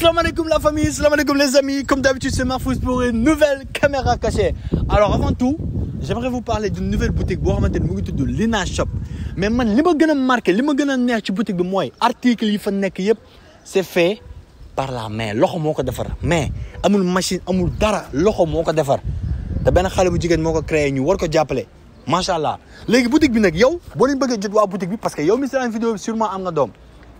Salam alaikum la famille, salam alaikum les amis. Comme d'habitude, c'est Marfous pour une nouvelle caméra cachée. Alors avant tout, j'aimerais vous parler d'une nouvelle boutique boo xamante ni mu ngi tudd Lina Shop mais man li ma gën a marqué li ma gën a neex ci boutique bi mooy article yi fa nekk yëpp c'est fait par la main loxo moo ko defar mais amul machine amul dara loxo moo ko defar te benn xale bu jigéen moo ko créé ñu war ko jàppale macha allah léegi boutique bi nag yow boo leen bëggee jot waa boutique bi parce que yow mi seetaan vidéo bi sûrement am nga doom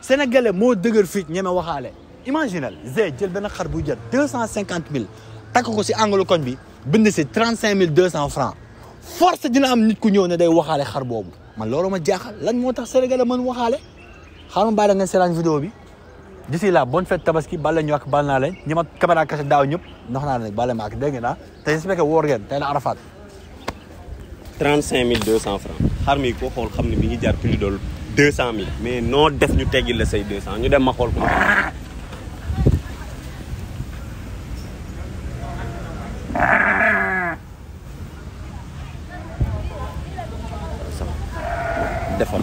sénégalais moo dëgër fii ñeme waxaale imaginal Zé jël benn xar bu jar deux cent cinquante mille takk ko si angalu koñ bi bind si trente cinq mille deux cent franc force dina am nit ku ñëw ne day waxaale xar boobu man loolu ma jaaxal lan moo tax sénégalais mën waxaale xaaral ma bàyyi la ngeen seetaan vidéo bi d'ici là bonne fête tabaski bal la ñu ak bal naa leen ñi ma caméra kese daaw ñëpp nox naa leen bal ma ak dégg nga tey su fekkee woor ngeen tey la Arafat. 35200 francs xar mi ko xool xam ne mi ngi jar plus de 200000 mais noo def ñu teggil la say 200 ñu dem ma xool ko. defal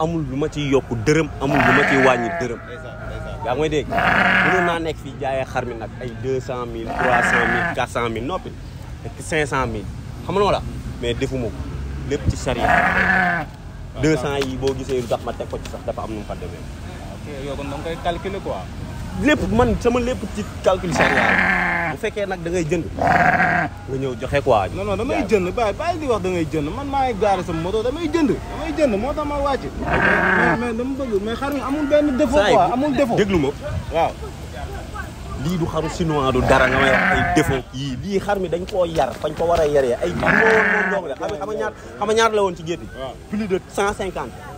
amul lu ma ciy yokk dërëm amul lu ma ciy wàññi dërëm yaa ngi may dégg mënoon naa nekk fii jaayee xar mi nag ay deux cent mille trois cent mille quatre cent mille noppi ak cinq cent mille xam nga la mais defuma ko lépp ci sariya deux cent yi boo gisee lu tax ma teg ko ci sax dafa am nu mu fa demee ok yow kon da nga koy calculer quoi lépp man sama lépp ci calcul sariya la bu fekkee nag da ngay jënd nga ñëw joxe quoi. non non damay jënd bàyyi bàyyi di wax damay jënd man maa ngi gaare sama moto damay jënd damay jënd moo tax ma wàcc. mais mais dama bëgg mais xar mi amul benn défaut Saa yi quoi bu- amul défaut. déglu ma waaw. lii du xaru chinois du dara nga may wax ay défaut yii lii xar mi dañ koo yar fañ ko war a yaree ay moo woon moom dong la xam nga xam nga ñaar xam nga ñaar la woon ci gétt gi. waaw. plus de cent cinquante.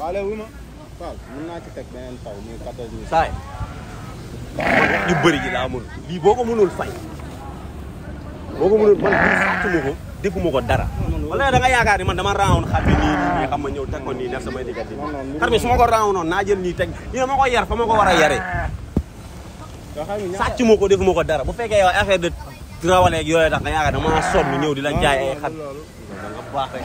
waale wu ma Fall mën naa ci teg beneen taw muy 14 mille. saay ñu bëri ji laa mënul lii boo ko mënul fay boo ko mënul man lii sàccuma ko defuma ko dara wala da nga yaakaar ni man dama raawoon xar bi nii nii nii xam ma ñëw teg ko nii def samay diggante Non, non, nii xar bi su ma ko raawoon naa jël nii teg nii dama ko yar fa ma ko war a yaree yoo xam ne ñaata sàccuma ko defuma ko dara bu fekkee yow affaire de rawaleeg yooyu tax nga yaakaar dama sonn ñëw di la jaay ay xar loolu. da nga baax rek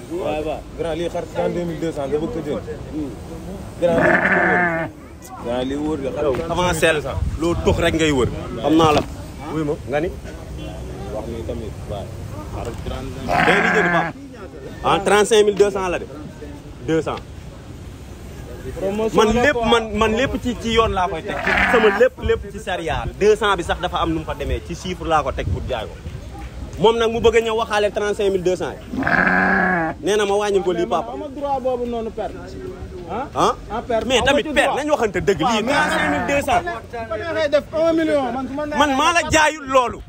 waaw waaw grand lii xar cent deux mille deux cent nga bëgg ko jël. grand lii grand lii wóor la xar yow avancé la loo tox rek ngay wër xam naa la wuy ma nga ni wax ni tamit waaw. xar grand day li jënd ba en trente cinq mille deux cent la de deux cent man lépp man man lépp ci ci yoon laa koy teg ci sama lépp lépp ci sariya 200 bi sax dafa am nu mu fa demee ci chiffre laa ko teg pour jaay ko moom nag mu bëgg a ñëw waxaale 35200 yi nee na ma wàññil ko lii papa ama droit boobu noonu père ah ah ah père mais tamit père nañ waxante dëgg lii 35200 ko neexee def 1 million man su ma neexee man maa la jaayul loolu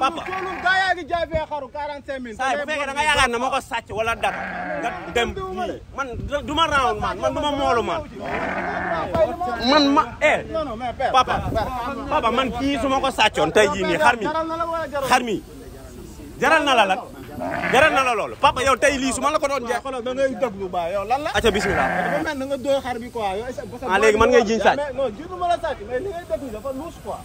papa loolu gaa yaa ngi jaay fee xaru 45 mille. saa yi bu fekkee da nga yaakaar ne ma ko sàcc wala dara nga dem fii man du ma round man man du ma moolu man man ma eh non non mais père. papa papa man kii su ma ko sàccoon tey jii nii xar mi jaral na la wala jaral xar mi jaral na la lan jaral na la loolu papa yow tey lii su ma la ko doon jaay xoolal da ngay dëgg lu baax yow lan la. acca bismillah dafa mel na nga dóor xar bi quoi yow. Ah, léegi man ngay jiñ sàcc. mais non jiitu ma la sàcc mais li ngay dëgg dafa luus quoi.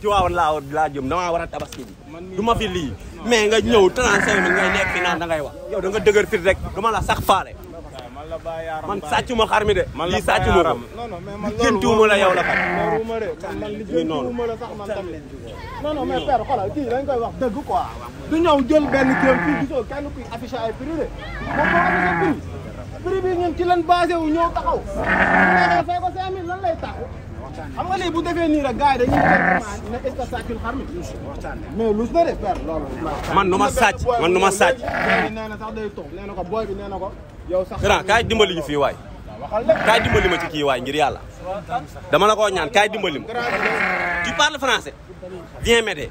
ci waaw laa laa jëm damaa war a tabaski bi du ma fi lii mais nga ñëw 35 mille ngay nekk fi naan da ngay wax yow da nga dëgër fit rek dama la sax faale man la bàyyi yaaram man sàccuma xar mi de man la lii sàccuma ko non non mais man loolu jëntuwuma la yow la kat waruma de man man li Muy noonu. jëntuwuma la sax man tamit non non mais père xoolal kii dañ koy wax dëgg quoi du ñëw jël benn kéem fii gisoo kenn kuy affiché ay prix de moom moo affiché prix prix bi ñun ci lan basé wu ñëw taxaw bu neexee fay ko 5000 lan lay tax xam nga lii bu defee nii rek gars yi dañuy ne est-ce que sàccul xar mi mais lu na de père loolu man nu ma sàcc man nu ma sàcc nee na sax day toog nee na ko booy bi nee na ko yow sax grand kaay dimbali ñu fii waay kaay dimbali ma ci kii waay ngir yàlla dama la koo ñaan kaay dimbali ma tu parles français viens m'aider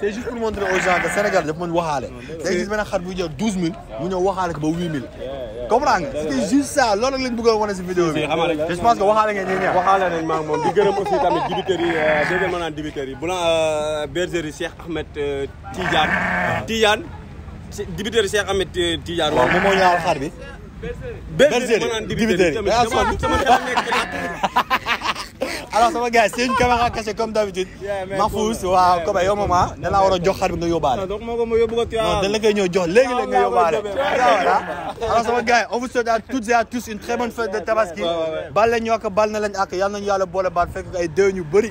c'est juste pour montrer aux gens que Sénégal dafa mën waxaale. day gis benn xar bu jël douze mille. mu ñëw waxaale ko ba huit mille. comprends nga c'était juste ça loolu lañ bëggoon wane si vidéo bi. je pense que waxaale ngeen ñuy neex. waxaale nañ maa moom di gërëm aussi tamit dibiteri yi euh, dégg nga ma naan dibiteri yi bu la euh, bergerie Cheikh Ahmed euh, Tidiane. Tidiane dibiteri Cheikh Ahmed Tidiane. waaw moom moo ñaawal xar bi. bergerie maanaam dibiteri tamit ah, sama sama xel nekk alors sama gars c'est une caméra cachée comme d'habitude Mahfouz waaw comme yow moom ah da laa war a jox xar bi nga yóbbaale non dañ la koy ñëw jox léegi la nga yóbbaale alors sama gars on vous souhaite à toutes et à tous une très bonne fête de Tabaski bal la ñoo ko bal na lañ ak yal nañu yàlla boole baal fekk ay déwén yu bëri